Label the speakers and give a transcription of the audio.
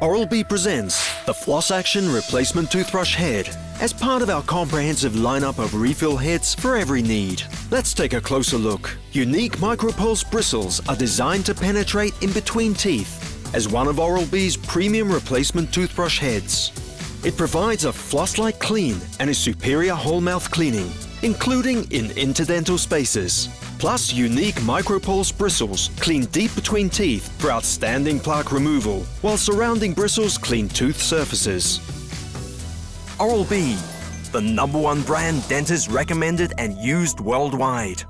Speaker 1: Oral-B presents the Floss Action Replacement Toothbrush Head as part of our comprehensive lineup of refill heads for every need. Let's take a closer look. Unique micropulse bristles are designed to penetrate in between teeth as one of Oral-B's premium replacement toothbrush heads. It provides a floss-like clean and a superior whole mouth cleaning, including in interdental spaces. Plus, unique micropulse bristles clean deep between teeth for outstanding plaque removal, while surrounding bristles clean tooth surfaces. Oral-B, the number one brand dentists recommended and used worldwide.